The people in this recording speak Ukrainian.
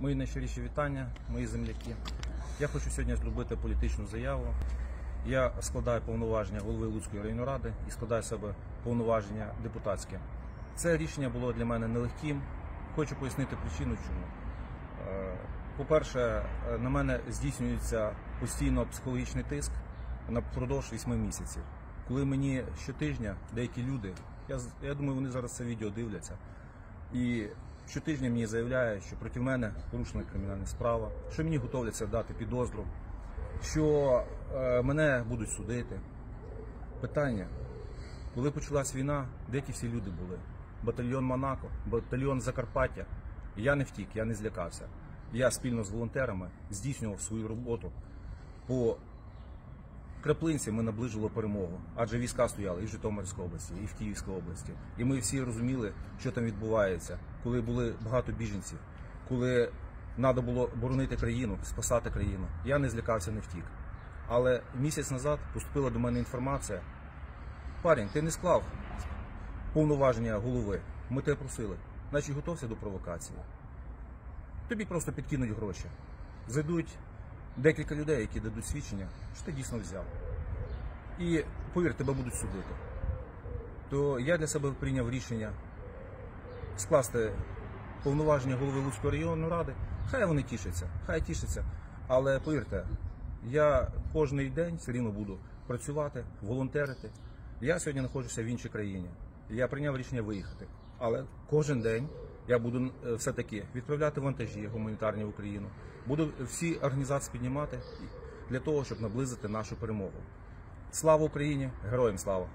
Мої найщиріші вітання, мої земляки. Я хочу сьогодні зробити політичну заяву. Я складаю повноваження голови Луцької районної і складаю себе повноваження депутатське. Це рішення було для мене нелегким. Хочу пояснити причину, чому. Е, По-перше, е, на мене здійснюється постійно психологічний тиск напродовж 8 місяців. Коли мені щотижня деякі люди, я, я думаю, вони зараз це відео дивляться, і щотижня мені заявляють, що проти мене порушена кримінальна справа, що мені готовляться дати підозру, що е, мене будуть судити. Питання, коли почалась війна, де ті всі люди були? Батальйон Монако, батальйон Закарпаття. Я не втік, я не злякався. Я спільно з волонтерами здійснював свою роботу. По краплинці ми наближили перемогу, адже війська стояли і в Житомирській області, і в Київській області. І ми всі розуміли, що там відбувається, коли були багато біженців, коли треба було боронити країну, спасати країну. Я не злякався, не втік. Але місяць назад поступила до мене інформація. Парень, ти не склав повноваження голови. Ми тебе просили. Значить, готовся до провокації. Тобі просто підкинуть гроші. Зайдуть декілька людей, які дадуть свідчення, що ти дійсно взяв. І повір, тебе будуть судити. То я для себе прийняв рішення скласти повноваження голови Луцької районної ради. Хай вони тішаться, хай тішаться. Але повірте, я кожний день все рівно буду працювати, волонтерити. Я сьогодні знаходжуся в іншій країні. Я прийняв рішення виїхати. Але кожен день я буду е, все-таки відправляти вантажі гуманітарні в Україну. Буду всі організації піднімати для того, щоб наблизити нашу перемогу. Слава Україні! Героям слава!